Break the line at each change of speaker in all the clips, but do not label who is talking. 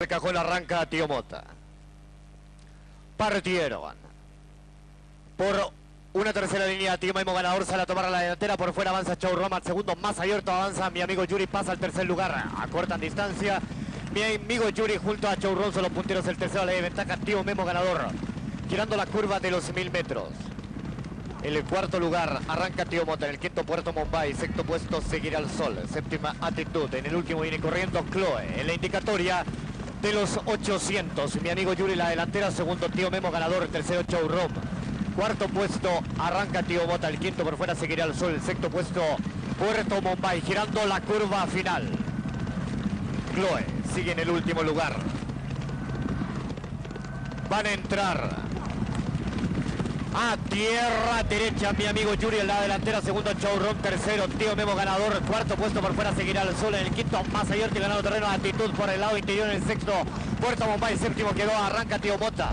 El cajón arranca Tío Mota. Partieron. Por una tercera línea, Tío Memo ganador sale a tomar a la delantera. Por fuera avanza Chau Roma. Al segundo más abierto avanza mi amigo Yuri. Pasa al tercer lugar. Acortan distancia. Mi amigo Yuri junto a Chau Ron son los punteros. El tercero le ventaja Tío Memo ganador. Girando la curva de los mil metros. En el cuarto lugar arranca Tío Mota, en el quinto Puerto Bombay, sexto puesto Seguir al Sol, séptima Actitud, en el último viene corriendo Chloe, en la indicatoria de los 800, mi amigo Yuri la delantera, segundo Tío Memo ganador, tercero Rom. cuarto puesto arranca Tío Mota, el quinto por fuera Seguirá al Sol, el sexto puesto Puerto Bombay, girando la curva final. Chloe sigue en el último lugar. Van a entrar a tierra derecha mi amigo Yuri en la delantera, segundo Chauron, tercero Tío Memo ganador, cuarto puesto por fuera seguirá el sol en el quinto más y ganando terreno actitud por el lado interior en el sexto, Puerto Bombay, séptimo quedó, arranca Tío Mota.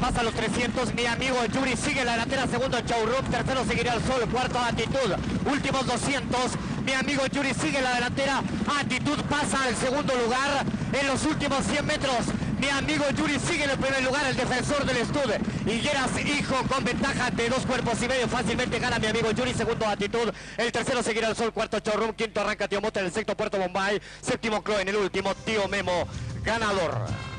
Pasa los 300, mi amigo Yuri sigue la delantera, segundo Chauron, tercero seguirá el sol, cuarto actitud, últimos 200, mi amigo Yuri sigue la delantera, actitud pasa al segundo lugar en los últimos 100 metros, mi amigo Yuri sigue en el primer lugar, el defensor del estudio. Higueras, hijo, con ventaja de dos cuerpos y medio. Fácilmente gana mi amigo Yuri, segundo actitud. El tercero seguirá el sol, cuarto Chorrum, quinto arranca Tío Mota, el sexto Puerto Bombay, séptimo Chloe, en el último Tío Memo, ganador.